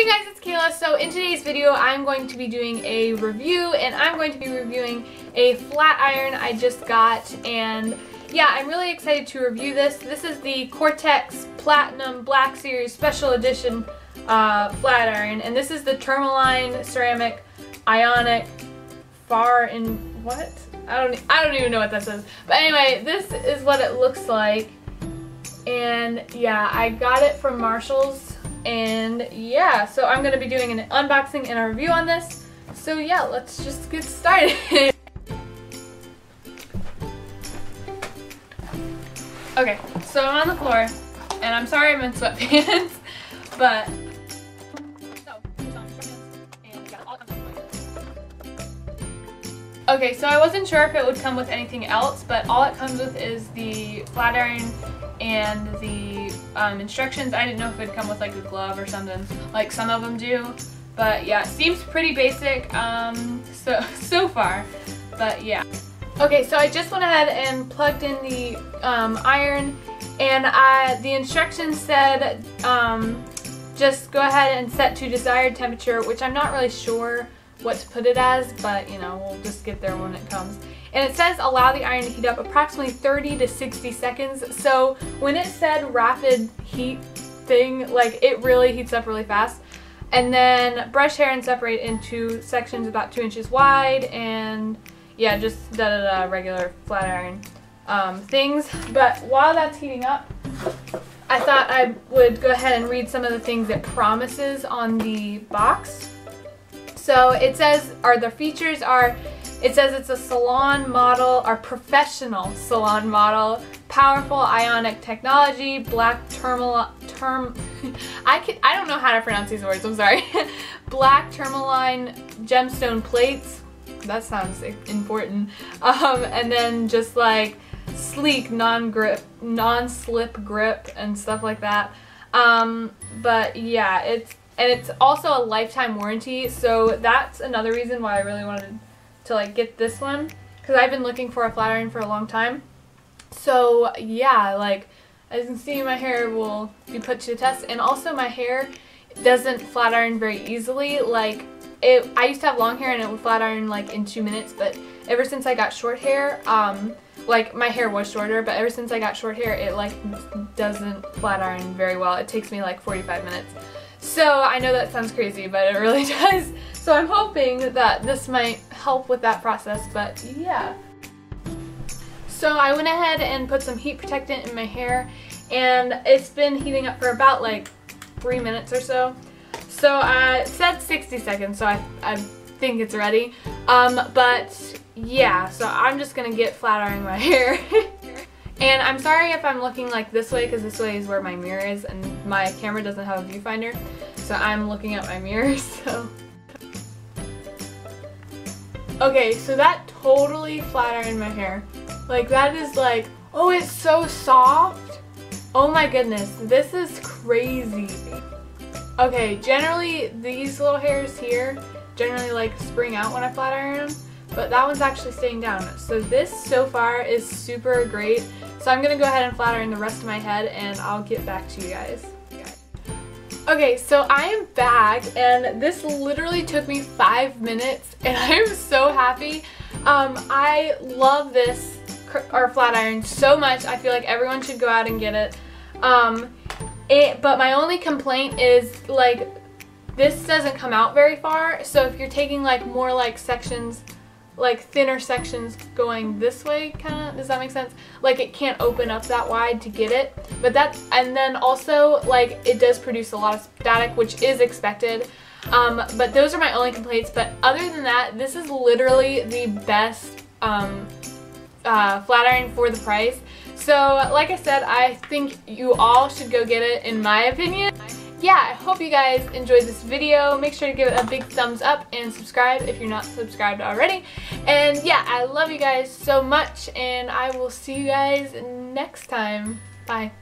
Hey guys, it's Kayla. So in today's video, I'm going to be doing a review and I'm going to be reviewing a flat iron I just got and yeah, I'm really excited to review this. This is the Cortex Platinum Black Series Special Edition uh, flat iron and this is the Tourmaline Ceramic Ionic Far in what? I don't I don't even know what this is. But anyway, this is what it looks like. And yeah, I got it from Marshall's and yeah, so I'm going to be doing an unboxing and a review on this. So yeah, let's just get started. okay, so I'm on the floor and I'm sorry I'm in sweatpants, but Okay, so I wasn't sure if it would come with anything else, but all it comes with is the flat iron and the um, instructions. I didn't know if it'd come with like a glove or something, like some of them do. But yeah, seems pretty basic um, so, so far, but yeah. Okay, so I just went ahead and plugged in the um, iron and I, the instructions said um, just go ahead and set to desired temperature, which I'm not really sure what to put it as, but you know, we'll just get there when it comes. And it says allow the iron to heat up approximately 30 to 60 seconds. So when it said rapid heat thing, like it really heats up really fast. And then brush hair and separate into sections about two inches wide and yeah, just da da da regular flat iron um, things. But while that's heating up, I thought I would go ahead and read some of the things it promises on the box. So it says, are the features are, it says it's a salon model, or professional salon model, powerful ionic technology, black termal, term, I can, I don't know how to pronounce these words, I'm sorry. black tourmaline gemstone plates, that sounds important. Um, and then just like sleek non-grip, non-slip grip and stuff like that. Um, but yeah, it's and it's also a lifetime warranty so that's another reason why I really wanted to like get this one because I've been looking for a flat iron for a long time. So yeah like as you can see my hair will be put to the test and also my hair doesn't flat iron very easily. Like it I used to have long hair and it would flat iron like in two minutes but ever since I got short hair um like my hair was shorter but ever since I got short hair it like doesn't flat iron very well. It takes me like 45 minutes so I know that sounds crazy, but it really does. So I'm hoping that this might help with that process, but yeah. So I went ahead and put some heat protectant in my hair and it's been heating up for about like three minutes or so. So I said 60 seconds, so I, I think it's ready. Um, but yeah, so I'm just gonna get flat ironing my hair. And I'm sorry if I'm looking like this way because this way is where my mirror is and my camera doesn't have a viewfinder. So I'm looking at my mirror, so. Okay, so that totally flat ironed my hair. Like that is like, oh it's so soft. Oh my goodness, this is crazy. Okay, generally these little hairs here generally like spring out when I flat iron them but that one's actually staying down. So this so far is super great. So I'm to go ahead and flat iron the rest of my head and I'll get back to you guys. Okay, so I am back and this literally took me five minutes and I am so happy. Um, I love this or flat iron so much. I feel like everyone should go out and get it. Um, it but my only complaint is like this doesn't come out very far. So if you're taking like more like sections like thinner sections going this way kind of does that make sense? Like it can't open up that wide to get it but that's and then also like it does produce a lot of static which is expected. Um, but those are my only complaints but other than that this is literally the best um, uh, flat iron for the price. So like I said I think you all should go get it in my opinion yeah, I hope you guys enjoyed this video. Make sure to give it a big thumbs up and subscribe if you're not subscribed already. And yeah, I love you guys so much and I will see you guys next time. Bye.